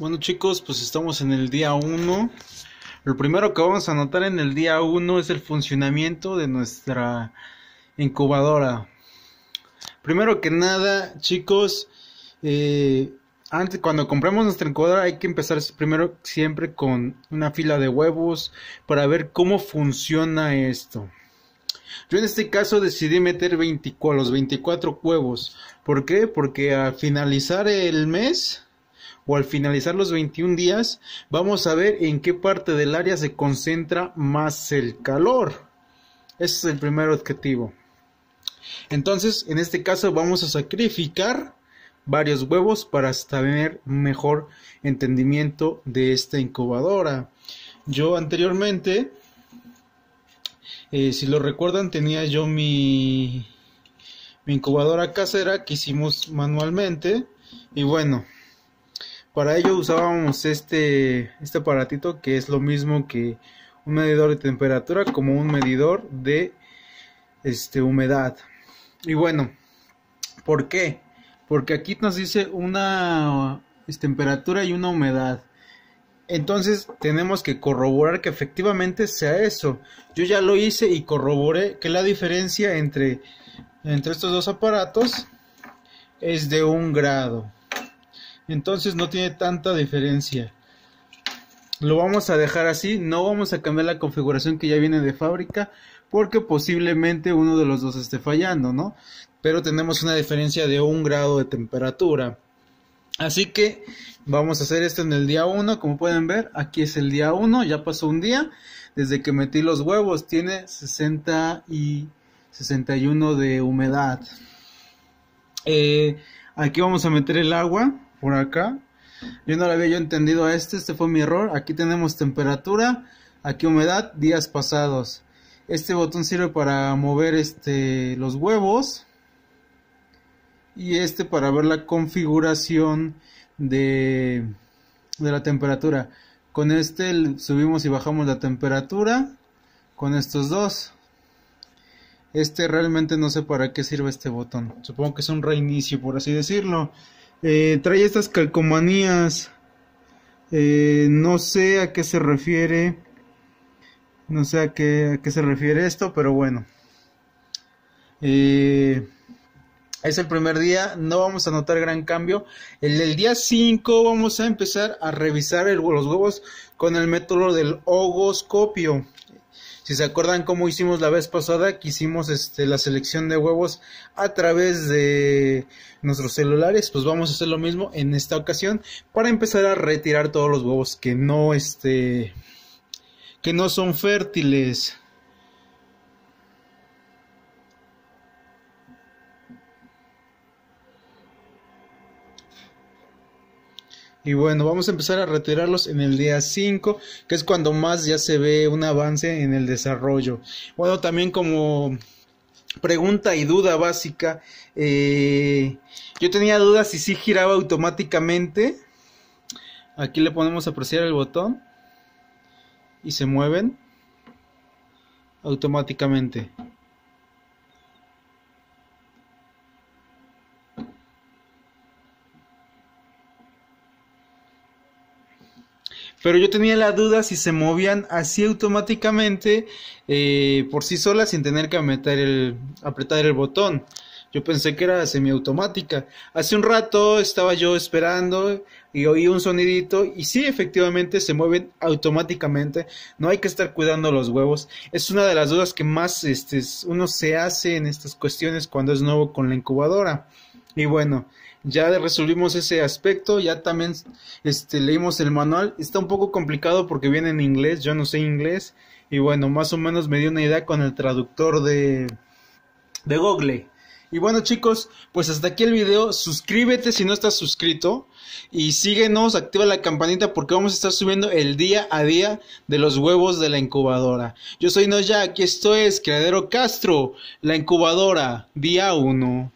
Bueno chicos, pues estamos en el día 1. Lo primero que vamos a notar en el día 1 es el funcionamiento de nuestra incubadora. Primero que nada, chicos, eh, antes cuando compramos nuestra incubadora hay que empezar primero siempre con una fila de huevos para ver cómo funciona esto. Yo en este caso decidí meter 24, los 24 huevos. ¿Por qué? Porque al finalizar el mes o al finalizar los 21 días, vamos a ver en qué parte del área se concentra más el calor. Ese es el primer objetivo. Entonces, en este caso vamos a sacrificar varios huevos para tener mejor entendimiento de esta incubadora. Yo anteriormente, eh, si lo recuerdan, tenía yo mi, mi incubadora casera que hicimos manualmente. Y bueno, para ello usábamos este, este aparatito que es lo mismo que un medidor de temperatura como un medidor de este, humedad. Y bueno, ¿por qué? Porque aquí nos dice una temperatura y una humedad. Entonces tenemos que corroborar que efectivamente sea eso. Yo ya lo hice y corroboré que la diferencia entre, entre estos dos aparatos es de un grado entonces no tiene tanta diferencia. Lo vamos a dejar así. No vamos a cambiar la configuración que ya viene de fábrica porque posiblemente uno de los dos esté fallando no pero tenemos una diferencia de un grado de temperatura. Así que vamos a hacer esto en el día 1 como pueden ver aquí es el día 1 ya pasó un día. Desde que metí los huevos tiene 60 y 61 de humedad. Eh, aquí vamos a meter el agua por acá. Yo no lo había yo entendido a este, este fue mi error. Aquí tenemos temperatura, aquí humedad, días pasados. Este botón sirve para mover este, los huevos. Y este para ver la configuración de, de la temperatura. Con este subimos y bajamos la temperatura. Con estos dos. Este realmente no sé para qué sirve este botón. Supongo que es un reinicio, por así decirlo. Eh, trae estas calcomanías. Eh, no sé a qué se refiere. No sé a qué, a qué se refiere esto, pero bueno. Eh, es el primer día, no vamos a notar gran cambio. El, día 5 vamos a empezar a revisar los huevos con el método del ogoscopio. Si se acuerdan cómo hicimos la vez pasada, que hicimos este, la selección de huevos a través de nuestros celulares, pues vamos a hacer lo mismo en esta ocasión para empezar a retirar todos los huevos que no, este, que no son fértiles. Y bueno, vamos a empezar a retirarlos en el día 5, que es cuando más ya se ve un avance en el desarrollo. Bueno, también como pregunta y duda básica, eh, yo tenía dudas si sí giraba automáticamente. Aquí le ponemos a presionar el botón y se mueven automáticamente. Pero yo tenía la duda si se movían así automáticamente eh, por sí solas sin tener que meter el, apretar el botón. Yo pensé que era semiautomática. Hace un rato estaba yo esperando y oí un sonidito y sí, efectivamente se mueven automáticamente. No hay que estar cuidando los huevos. Es una de las dudas que más este, uno se hace en estas cuestiones cuando es nuevo con la incubadora. Y bueno, ya resolvimos ese aspecto, ya también este, leímos el manual, está un poco complicado porque viene en inglés, yo no sé inglés, y bueno, más o menos me dio una idea con el traductor de, de Google. Y bueno chicos, pues hasta aquí el video. Suscríbete si no estás suscrito. Y síguenos, activa la campanita porque vamos a estar subiendo el día a día de los huevos de la incubadora. Yo soy Noya, aquí esto es Criadero Castro, la incubadora, día 1.